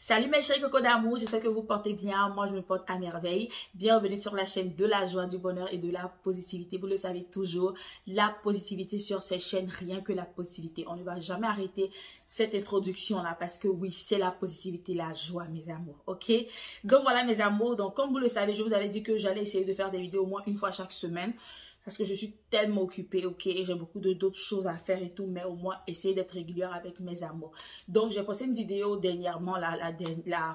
Salut mes chéris cocos d'amour, j'espère que vous portez bien. Moi, je me porte à merveille. Bienvenue sur la chaîne de la joie, du bonheur et de la positivité. Vous le savez toujours, la positivité sur cette chaîne, rien que la positivité. On ne va jamais arrêter cette introduction-là parce que oui, c'est la positivité, la joie, mes amours. Ok? Donc voilà, mes amours. Donc, comme vous le savez, je vous avais dit que j'allais essayer de faire des vidéos au moins une fois chaque semaine parce que je suis tellement occupée, ok, j'ai beaucoup d'autres choses à faire et tout, mais au moins essayer d'être régulière avec mes amours. Donc, j'ai posté une vidéo dernièrement, la,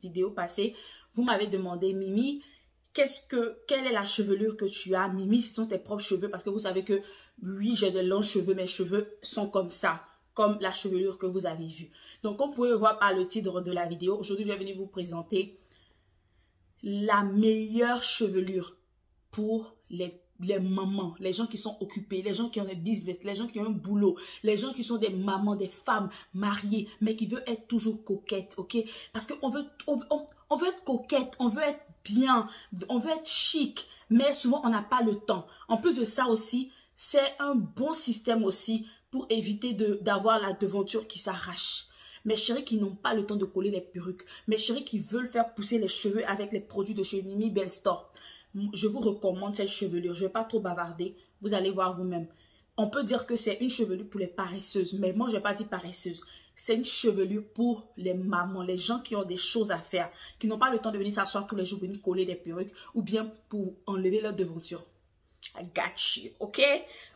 vidéo passée, vous m'avez demandé, Mimi, qu'est-ce que, quelle est la chevelure que tu as? Mimi, ce sont tes propres cheveux, parce que vous savez que, oui, j'ai de longs cheveux, mes cheveux sont comme ça comme la chevelure que vous avez vue. Donc, comme vous pouvez voir par le titre de la vidéo, aujourd'hui, je vais venir vous présenter la meilleure chevelure pour les les mamans, les gens qui sont occupés, les gens qui ont des business, les gens qui ont un boulot, les gens qui sont des mamans, des femmes mariées, mais qui veulent être toujours coquettes, ok? Parce qu'on veut, on, on, veut être coquette, on veut être bien, on veut être chic, mais souvent on n'a pas le temps. En plus de ça aussi, c'est un bon système aussi pour éviter d'avoir la devanture qui s'arrache. Mes chéris qui n'ont pas le temps de coller les perruques. Mes chéris qui veulent faire pousser les cheveux avec les produits de chez Mimi Belle Store je vous recommande cette chevelure. Je ne vais pas trop bavarder. Vous allez voir vous-même. On peut dire que c'est une chevelure pour les paresseuses. Mais moi, je ne vais pas dire paresseuse. C'est une chevelure pour les mamans, les gens qui ont des choses à faire, qui n'ont pas le temps de venir s'asseoir tous les jours, venir coller des perruques ou bien pour enlever leur devanture. I got you, ok?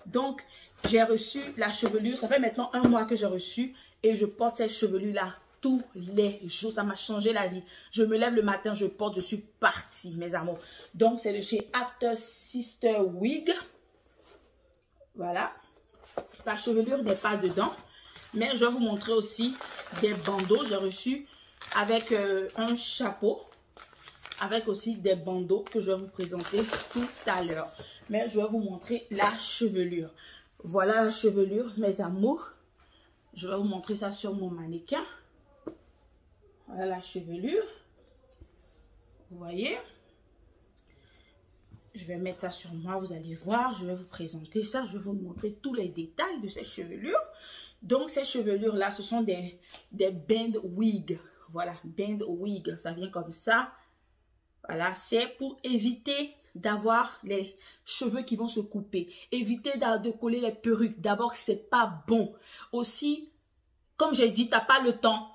Donc, j'ai reçu la chevelure. Ça fait maintenant un mois que j'ai reçu et je porte cette chevelure-là tous les jours. Ça m'a changé la vie. Je me lève le matin, je porte, je suis partie, mes amours. Donc, c'est de chez After Sister Wig. Voilà. La chevelure n'est pas dedans. Mais je vais vous montrer aussi des bandeaux. J'ai reçu avec euh, un chapeau. Avec aussi des bandeaux que je vais vous présenter tout à l'heure. Mais je vais vous montrer la chevelure. Voilà la chevelure, mes amours. Je vais vous montrer ça sur mon mannequin. La chevelure. Vous voyez? Je vais mettre ça sur moi, vous allez voir. Je vais vous présenter ça. Je vais vous montrer tous les détails de cette chevelure. Donc, ces chevelures-là, ce sont des, des band wig. Voilà, band wig. Ça vient comme ça. Voilà, c'est pour éviter d'avoir les cheveux qui vont se couper. Éviter de coller les perruques. D'abord, c'est pas bon. Aussi, comme j'ai dit, tu n'as pas le temps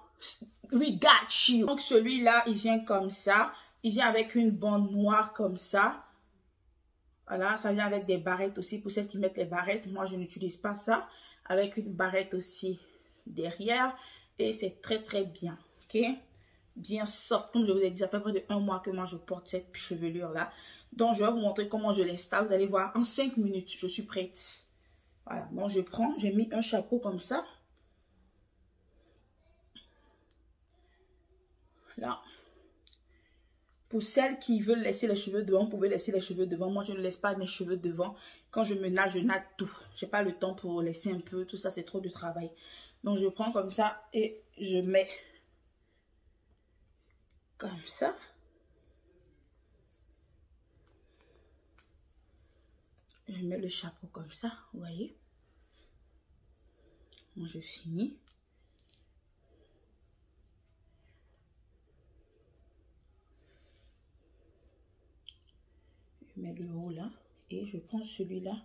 We got you. Donc celui-là, il vient comme ça. Il vient avec une bande noire comme ça. Voilà, ça vient avec des barrettes aussi pour celles qui mettent les barrettes. Moi, je n'utilise pas ça. Avec une barrette aussi derrière. Et c'est très, très bien. Ok? Bien soft. Comme je vous ai dit, ça fait près de un mois que moi, je porte cette chevelure-là. Donc, je vais vous montrer comment je l'installe. Vous allez voir, en 5 minutes, je suis prête. Voilà, donc je prends, j'ai mis un chapeau comme ça. Pour celles qui veulent laisser les cheveux devant, vous pouvez laisser les cheveux devant. Moi, je ne laisse pas mes cheveux devant. Quand je me nage, je nage tout. J'ai pas le temps pour laisser un peu. Tout ça, c'est trop de travail. Donc, je prends comme ça et je mets comme ça. Je mets le chapeau comme ça, vous voyez. Moi, je finis. Mets le haut là et je prends celui-là,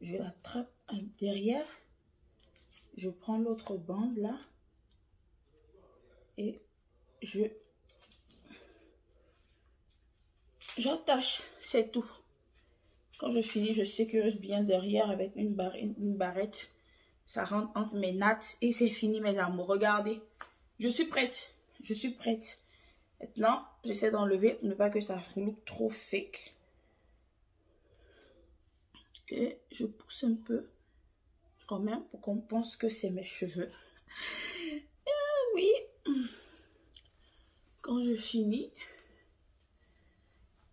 je l'attrape derrière, je prends l'autre bande là et je j'attache, c'est tout. Quand je finis, je sécurise bien derrière avec une, barre, une barrette. Ça rentre entre mes nattes et c'est fini mes amours. Regardez, je suis prête. Je suis prête. Maintenant, j'essaie d'enlever pour ne pas que ça look trop fake et je pousse un peu quand même pour qu'on pense que c'est mes cheveux. Ah oui, quand je finis,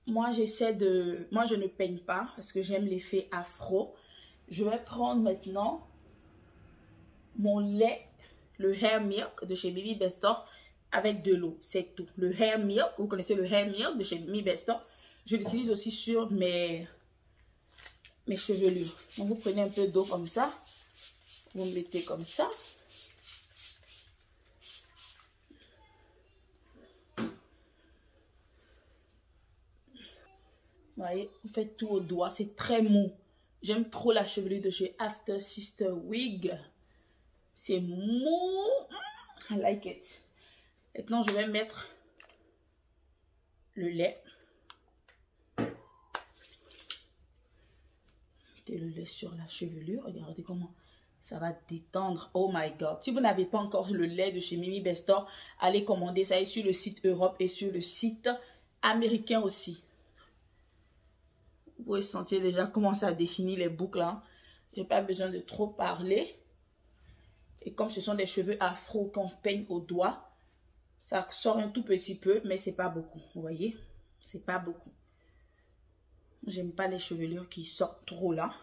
moi j'essaie de... Moi je ne peigne pas parce que j'aime l'effet afro. Je vais prendre maintenant mon lait, le hair milk de chez Bibi Bestor avec de l'eau, c'est tout. Le hair milk, vous connaissez le hair milk de chez Bibi Bestor. Je l'utilise aussi sur mes mes chevelures. Vous prenez un peu d'eau comme ça. Vous mettez comme ça. Vous voyez, vous faites tout au doigt. C'est très mou. J'aime trop la chevelure de chez After Sister Wig. C'est mou. Mm, I like it. Maintenant, je vais mettre le lait. Le lait sur la chevelure. Regardez comment ça va détendre. Oh my God. Si vous n'avez pas encore le lait de chez Mimi Bestor, allez commander. Ça est sur le site Europe et sur le site américain aussi. Vous pouvez sentir déjà comment ça définit les boucles. Hein. Je n'ai pas besoin de trop parler. Et comme ce sont des cheveux afro qu'on peigne au doigt, ça sort un tout petit peu, mais c'est pas beaucoup. Vous voyez C'est pas beaucoup. J'aime pas les chevelures qui sortent trop là.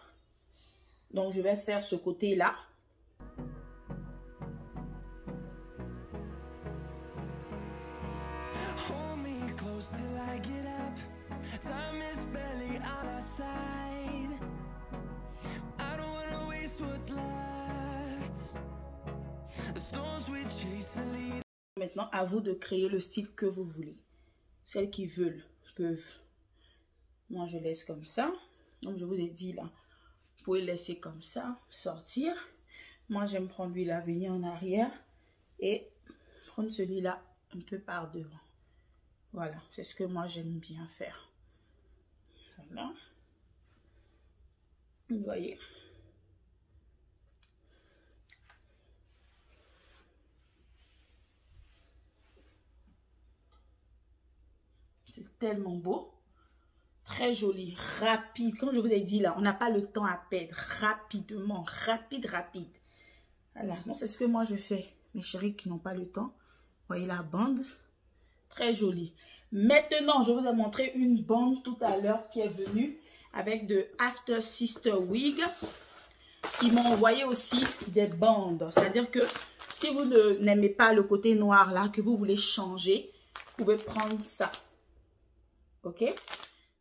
Donc, je vais faire ce côté-là. Maintenant, à vous de créer le style que vous voulez. Celles qui veulent peuvent. Moi, je laisse comme ça. Comme je vous ai dit là, vous pouvez laisser comme ça, sortir. Moi, j'aime prendre lui là, venir en arrière et prendre celui-là un peu par devant. Voilà, c'est ce que moi j'aime bien faire. Voilà. Vous voyez. C'est tellement beau. Très joli, rapide. Comme je vous ai dit là, on n'a pas le temps à perdre. Rapidement, rapide, rapide. Voilà, non, c'est ce que moi je fais. Mes chéris qui n'ont pas le temps. Voyez la bande. Très jolie. Maintenant, je vous ai montré une bande tout à l'heure qui est venue avec de After Sister Wig. Ils m'ont envoyé aussi des bandes. C'est-à-dire que si vous n'aimez pas le côté noir là, que vous voulez changer, vous pouvez prendre ça. Ok?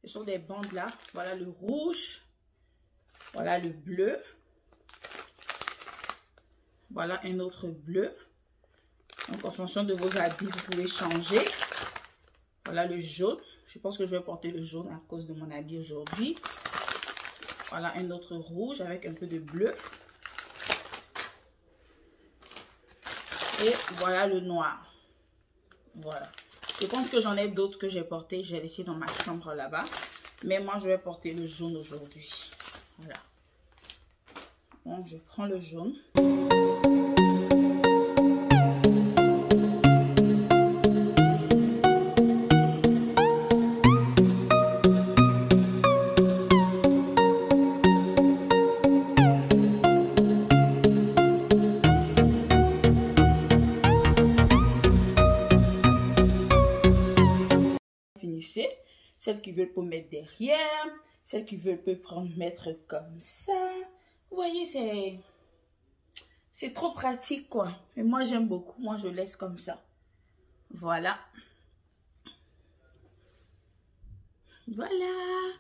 Ce sont des bandes là. Voilà le rouge. Voilà le bleu. Voilà un autre bleu. Donc, en fonction de vos habits, vous pouvez changer. Voilà le jaune. Je pense que je vais porter le jaune à cause de mon habit aujourd'hui. Voilà un autre rouge avec un peu de bleu. Et voilà le noir. Voilà. Je pense que j'en ai d'autres que j'ai portés. J'ai laissé dans ma chambre là-bas. Mais moi, je vais porter le jaune aujourd'hui. Voilà. Donc, je prends le jaune. Celles qui veulent pour mettre derrière. Celles qui veulent peut mettre comme ça. Vous voyez, c'est... C'est trop pratique, quoi. Et moi, j'aime beaucoup. Moi, je laisse comme ça. Voilà. Voilà.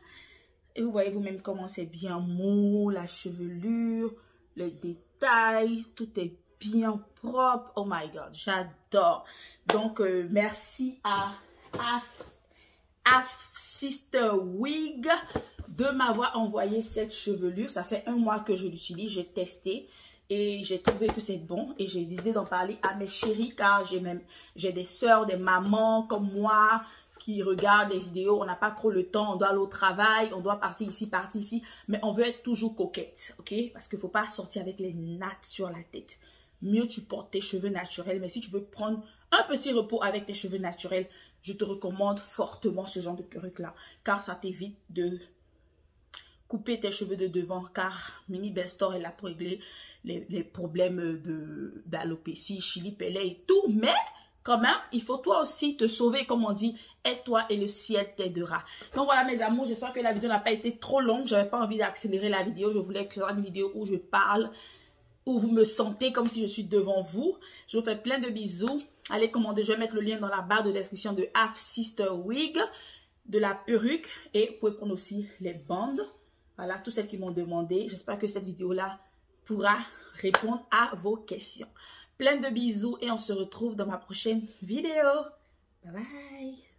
Et vous voyez vous-même comment c'est bien mou, la chevelure, les détails, tout est bien propre. Oh my God, j'adore. Donc, euh, merci à, à Sister Wig de m'avoir envoyé cette chevelure. Ça fait un mois que je l'utilise, j'ai testé et j'ai trouvé que c'est bon et j'ai décidé d'en parler à mes chéris car j'ai même j'ai des soeurs, des mamans comme moi qui regardent les vidéos, on n'a pas trop le temps, on doit aller au travail, on doit partir ici, partir ici, mais on veut être toujours coquette, ok? Parce qu'il faut pas sortir avec les nattes sur la tête. Mieux tu portes tes cheveux naturels, mais si tu veux prendre un petit repos avec tes cheveux naturels, je te recommande fortement ce genre de perruque-là. Car ça t'évite de couper tes cheveux de devant. Car Mini Belle elle a réglé les, les problèmes d'alopécie, chili pellet et tout. Mais quand même, il faut toi aussi te sauver, comme on dit, aide-toi et le ciel t'aidera. Donc voilà mes amours, j'espère que la vidéo n'a pas été trop longue. Je n'avais pas envie d'accélérer la vidéo. Je voulais que une vidéo où je parle, où vous me sentez comme si je suis devant vous. Je vous fais plein de bisous. Allez commander, je vais mettre le lien dans la barre de description de Half Sister Wig, de la perruque et vous pouvez prendre aussi les bandes. Voilà, tous celles qui m'ont demandé. J'espère que cette vidéo-là pourra répondre à vos questions. Plein de bisous et on se retrouve dans ma prochaine vidéo. Bye bye